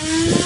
Yeah.